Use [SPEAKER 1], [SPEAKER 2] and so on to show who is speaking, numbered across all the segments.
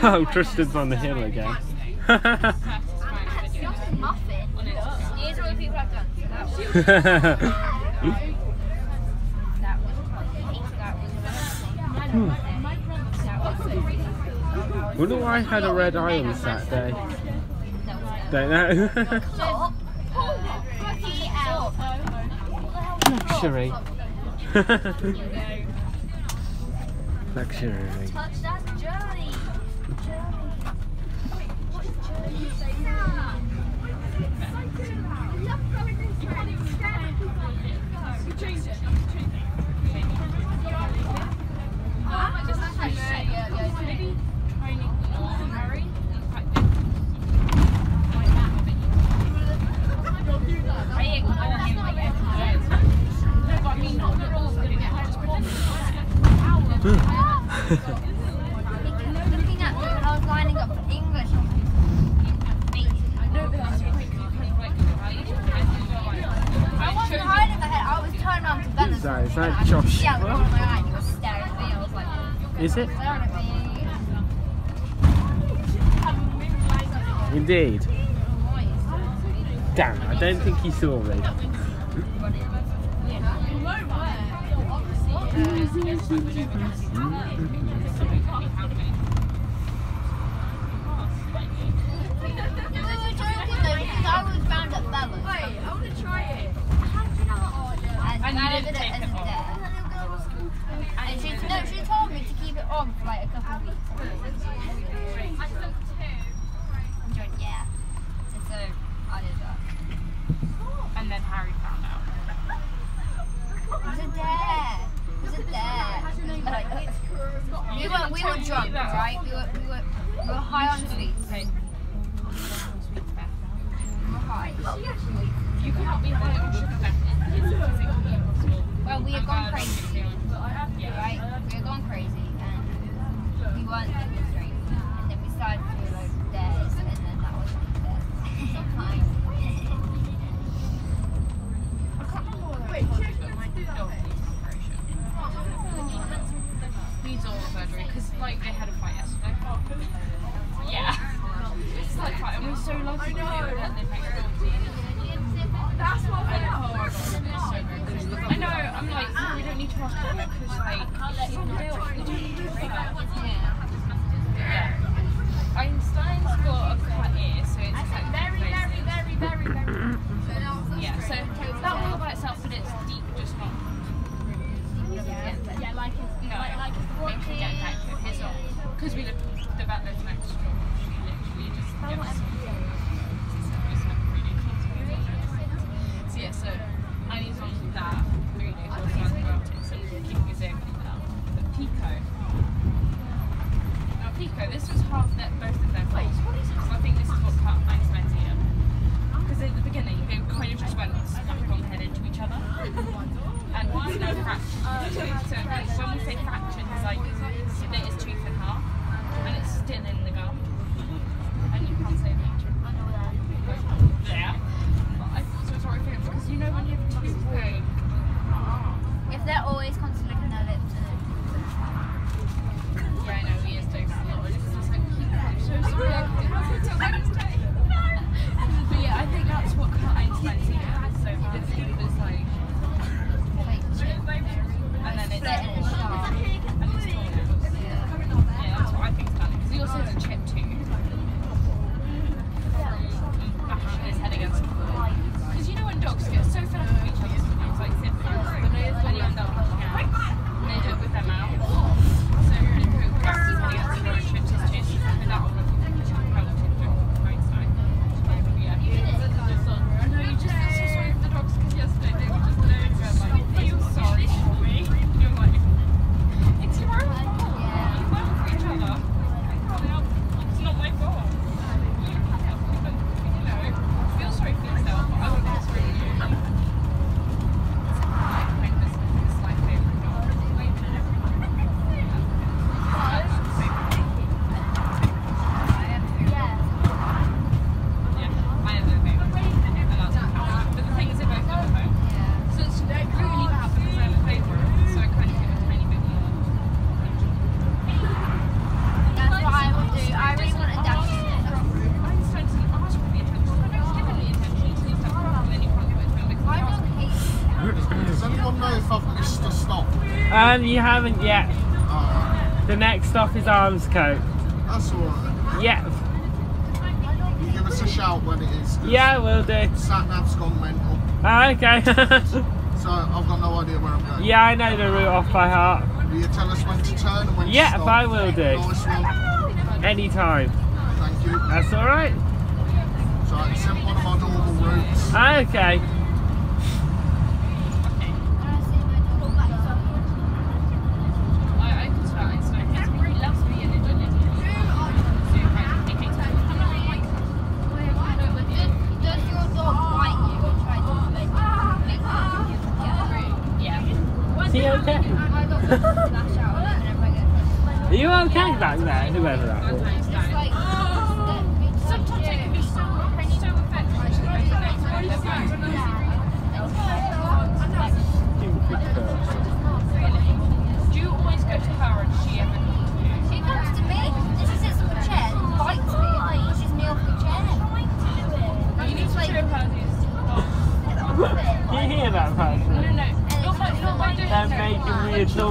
[SPEAKER 1] oh, Tristan's on the hill again.
[SPEAKER 2] hmm.
[SPEAKER 1] Wonder why I had a red eye on Saturday. Don't know. Luxury. Luxury.
[SPEAKER 2] qui sauve. So
[SPEAKER 3] this was half that both of their faults. So I think this is what cut Max Menzier. Because at the beginning they kind of just went smack on the head into each other. and there's no fracture. Oh, so when we say fractured, it's like it is is two in half. And it's still in
[SPEAKER 4] Um, you haven't yet.
[SPEAKER 3] Alright,
[SPEAKER 4] The next stop is Armscote.
[SPEAKER 3] that's alright.
[SPEAKER 4] Yeah,
[SPEAKER 3] You give us a shout when it is.
[SPEAKER 4] yeah, we'll do.
[SPEAKER 3] Sat nav's gone mental,
[SPEAKER 4] Ah, okay.
[SPEAKER 3] so I've got no idea where I'm going.
[SPEAKER 4] yeah, I know the route off by heart.
[SPEAKER 3] Will you tell us when to turn and when
[SPEAKER 4] Yeah,
[SPEAKER 3] to stop?
[SPEAKER 4] Yeah, I will do.
[SPEAKER 3] Nice one.
[SPEAKER 4] Anytime.
[SPEAKER 3] Thank you.
[SPEAKER 4] That's alright.
[SPEAKER 3] So it's in one of my normal routes.
[SPEAKER 4] Ah, Okay.
[SPEAKER 2] I, I can start and start. He really loves me and it doesn't live here. So, right, he hates me. I'm not like,
[SPEAKER 5] Does your dog bite you or try to make make you
[SPEAKER 2] yeah.
[SPEAKER 4] Is he okay?
[SPEAKER 5] My dog will lash out whenever I get close.
[SPEAKER 4] Are you okay back there, whoever that was? Making
[SPEAKER 2] no,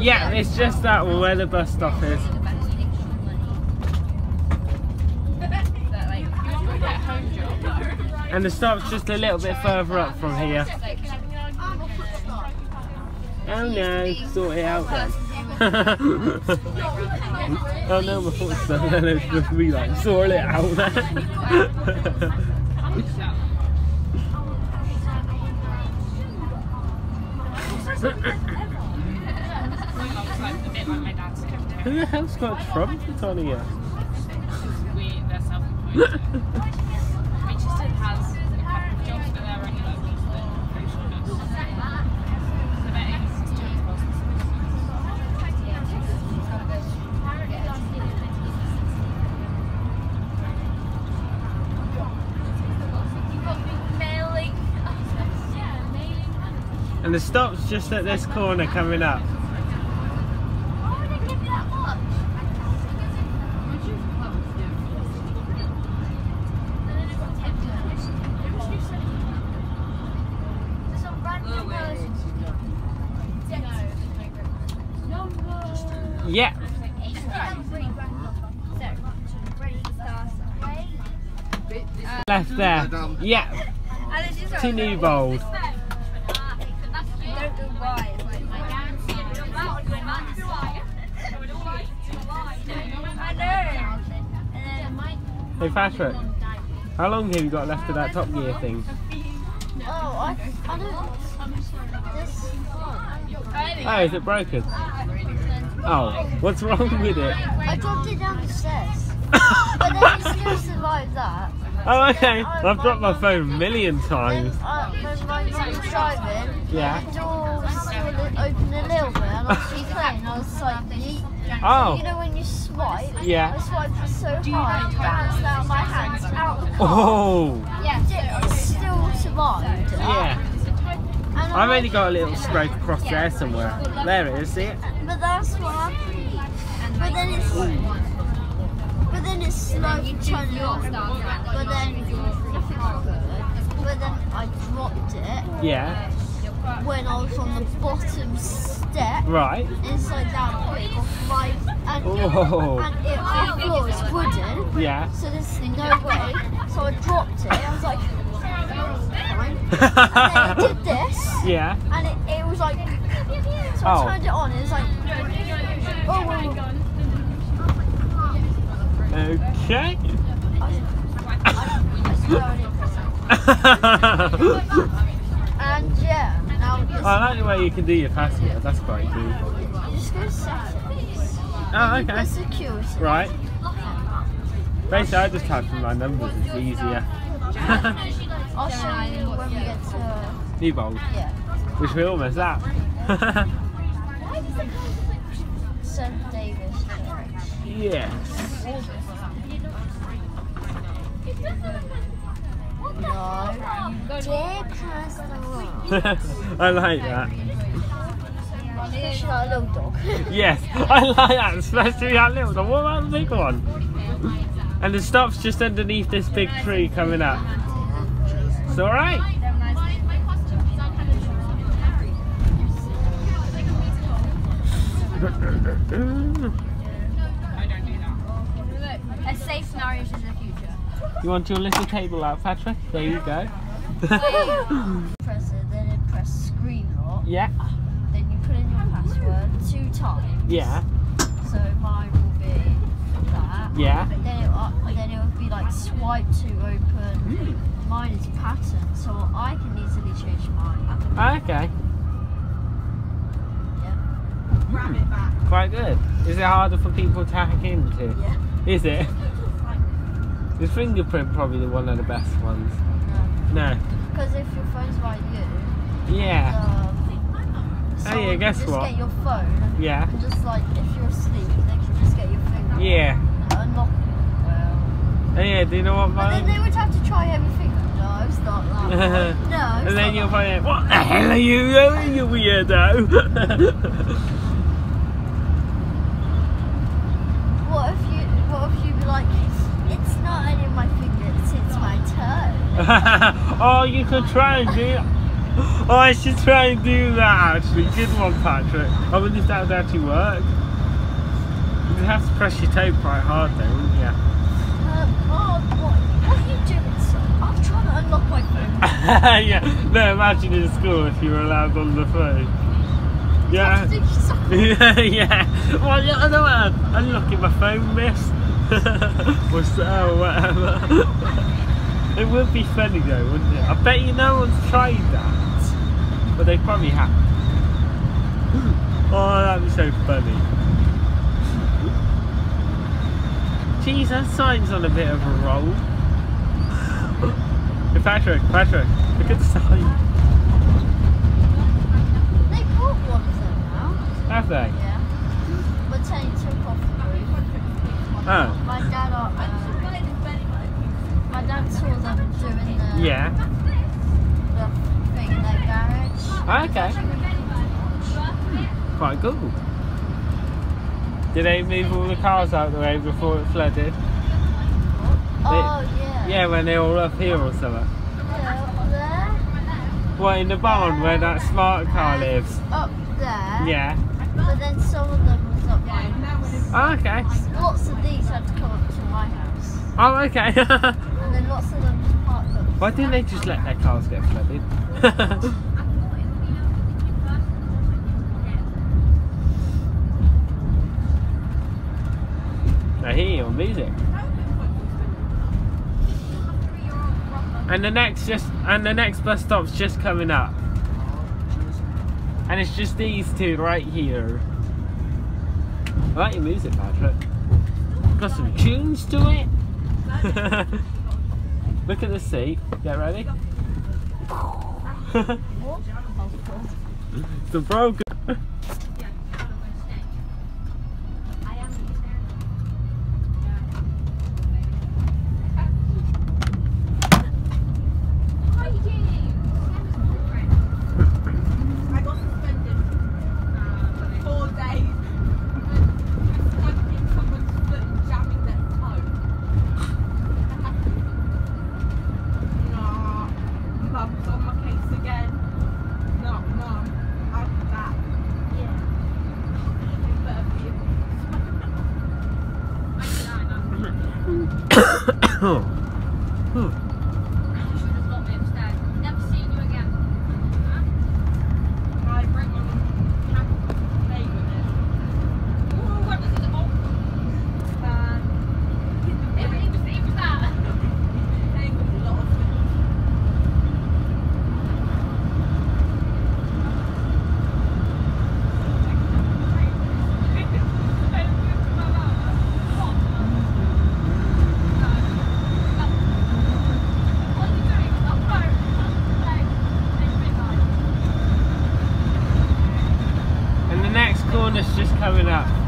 [SPEAKER 2] Yeah, it's just
[SPEAKER 4] that where the bus stop is. And the stop's just a little bit further up from here. Oh no, sort it out then. oh no, my foot's done. Then it's just me like, sort it out then. Who the hell's got a trumpet on here?
[SPEAKER 2] We, they're self-employed. Winchester has a couple of jobs, but they're only like weekly. So they're aiming to do it for.
[SPEAKER 4] And the stop's just at this corner coming up. Yeah. Left there. Yeah. To Newbold.
[SPEAKER 5] Don't go by. It's like I know. And then my
[SPEAKER 4] Hey Patrick, how long have you got left of that Top Gear thing?
[SPEAKER 5] oh, I, I don't. This.
[SPEAKER 4] Oh, is it broken? Oh, what's wrong with it?
[SPEAKER 5] I dropped it down the stairs, but then it still survived that.
[SPEAKER 4] Oh, okay. I've dropped my phone a million times.
[SPEAKER 5] Uh, when my mum was driving,
[SPEAKER 4] Yeah.
[SPEAKER 5] the door still li- open a little bit, and I was replaying. I was like.
[SPEAKER 4] Oh.
[SPEAKER 5] You know when you swipe.
[SPEAKER 4] Yeah.
[SPEAKER 5] I swiped so hard, bounced out of my hands out the car.
[SPEAKER 4] Oh,
[SPEAKER 5] Yeah, it, it still survived.
[SPEAKER 4] yeah. I've only got a little scrape across there somewhere. There it is, see it?
[SPEAKER 5] But that's what happened. But then it's. Mm. But then it's slow to turn it off. But then. But then I dropped it
[SPEAKER 4] Yeah.
[SPEAKER 5] when I was on the bottom step.
[SPEAKER 4] Right.
[SPEAKER 5] Inside that big of right. And,
[SPEAKER 4] Oh.
[SPEAKER 5] and it, the floor is wooden.
[SPEAKER 4] Yeah.
[SPEAKER 5] So there's no way. So I dropped it. I was like. Fine. And then I did this.
[SPEAKER 4] yeah.
[SPEAKER 5] And it, it was like. So
[SPEAKER 4] Oh.
[SPEAKER 5] I turned it on. It was like. Oh, whoa, whoa.
[SPEAKER 4] Okay.
[SPEAKER 5] And yeah, now
[SPEAKER 4] I like the way you can do your password. That's quite cool.
[SPEAKER 5] you just go settings.
[SPEAKER 4] Oh, okay.
[SPEAKER 5] security.
[SPEAKER 4] Right. Basically, I just type in my numbers. It's easier.
[SPEAKER 5] I'll show you when we get to
[SPEAKER 4] Newbold,
[SPEAKER 5] yeah.
[SPEAKER 4] which we're almost at.
[SPEAKER 5] St. David's Church.
[SPEAKER 4] yes.
[SPEAKER 5] No. Dear Pastor.
[SPEAKER 4] I like that.
[SPEAKER 5] She's not a little dog.
[SPEAKER 4] Yes, I like that, especially that little one. What about the big one? And the stop's just underneath this big tree coming up. It's alright.
[SPEAKER 5] A safe in the future.
[SPEAKER 4] You want your little table out, Patrick? There you go.
[SPEAKER 5] Press it, then it press screen lock.
[SPEAKER 4] yeah,
[SPEAKER 5] Then you put in your password two times.
[SPEAKER 4] yeah,
[SPEAKER 5] So mine will be that.
[SPEAKER 4] yeah.
[SPEAKER 5] Then it, then it would be like swipe to open.
[SPEAKER 4] Hmm.
[SPEAKER 5] Mine is pattern, so I can easily change mine.
[SPEAKER 4] Okay,
[SPEAKER 5] Yeah.
[SPEAKER 4] quite good. Is it harder for people to hack into?
[SPEAKER 5] Yeah.
[SPEAKER 4] Is it? Is fingerprint probably the one of the best ones?
[SPEAKER 5] No.
[SPEAKER 4] No.
[SPEAKER 5] Because if your phone's by you,
[SPEAKER 4] Yeah.
[SPEAKER 5] um,
[SPEAKER 4] Oh, yeah,
[SPEAKER 5] someone
[SPEAKER 4] guess
[SPEAKER 5] can just
[SPEAKER 4] what?
[SPEAKER 5] get your phone
[SPEAKER 4] Yeah.
[SPEAKER 5] and just like if you're asleep, they can just get your finger
[SPEAKER 4] Yeah.
[SPEAKER 5] and unlock it. Well,
[SPEAKER 4] Oh, yeah, do you know what
[SPEAKER 5] but then
[SPEAKER 4] mine?
[SPEAKER 5] they would have to try everything. No, it's not that. no,
[SPEAKER 4] and then you'll
[SPEAKER 5] that
[SPEAKER 4] find out, what the hell are you doing, you weirdo?
[SPEAKER 5] What if you what if you be like it's, it's not any of my fingers, it's my toe.
[SPEAKER 4] oh, you could try and do Oh, I should try and do that actually. Good one, Patrick. I wonder if that would actually work. You'd have to press your toe quite hard though, wouldn't you?
[SPEAKER 5] Um, oh, what, what are you doing, son? I'm unlock my phone.
[SPEAKER 4] yeah. No, imagine in school if you were allowed on the phone. Yeah.
[SPEAKER 5] Have to do something.
[SPEAKER 4] yeah, yeah. Well, yeah, I know what, unlocking my phone, miss. or so, whatever. it would be funny though, wouldn't it? I bet you no one's tried that. But they probably have. Oh, that'd be so funny. Jeez, that sign's on a bit of a roll. Patrick, Patrick, look at the sign.
[SPEAKER 5] They bought one of them now.
[SPEAKER 4] Have they?
[SPEAKER 5] Yeah. But Teddy took off the roof.
[SPEAKER 4] Oh.
[SPEAKER 5] My dad, uh, my dad saw them doing the,
[SPEAKER 4] Yeah.
[SPEAKER 5] the thing in their garage.
[SPEAKER 4] Okay. Quite cool. Did they move all the cars out the way before it flooded?
[SPEAKER 5] Oh, yeah.
[SPEAKER 4] Yeah, when they were up here or something. What, in the barn where that smart car lives?
[SPEAKER 5] Up there.
[SPEAKER 4] Yeah.
[SPEAKER 5] But then some of them was up my house.
[SPEAKER 4] Oh, okay.
[SPEAKER 5] Lots of these had to come up to my house.
[SPEAKER 4] Oh, okay.
[SPEAKER 5] And then lots of them just parked up.
[SPEAKER 4] Why didn't they just let their cars get flooded? I hear your music. And the next just and the next bus stop's just coming up. And it's just these two right here. I like your music, Patrick. Got some tunes to it. Look at the seat Get ready. It's the broken.
[SPEAKER 2] Oh.
[SPEAKER 6] bonus just coming up.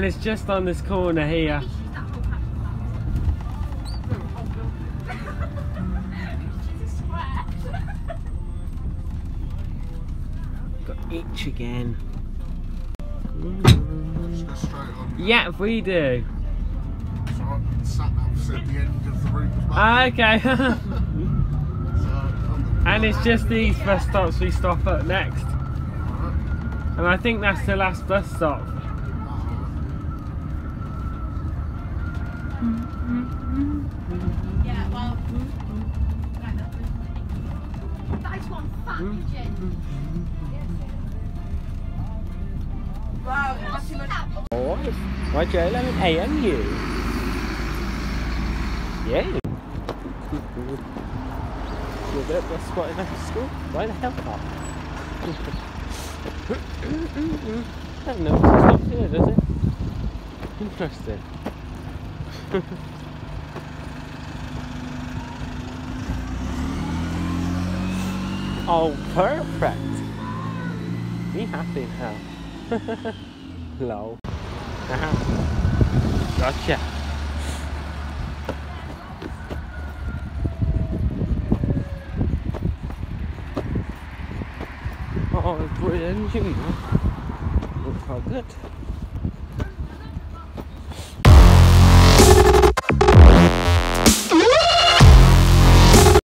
[SPEAKER 2] And it's
[SPEAKER 4] just on this corner here. Got itch again.
[SPEAKER 3] Just go straight on.
[SPEAKER 4] Yeah, we do.
[SPEAKER 3] sat nav said the end of the route was back.
[SPEAKER 4] Ah, okay.
[SPEAKER 3] so,
[SPEAKER 4] and it's just these bus stops we stop at next. And I think that's the last bus stop.
[SPEAKER 2] Wow.
[SPEAKER 4] Ủa, ngoại trễ lên AMU. Yeah. The best spot in the school. Why the hell not? Know, it stops here, does it? Interesting. oh, perfect. Be happy now. Lol. Uh-huh. Gotcha. Oh, brilliant, you know. Looks all good.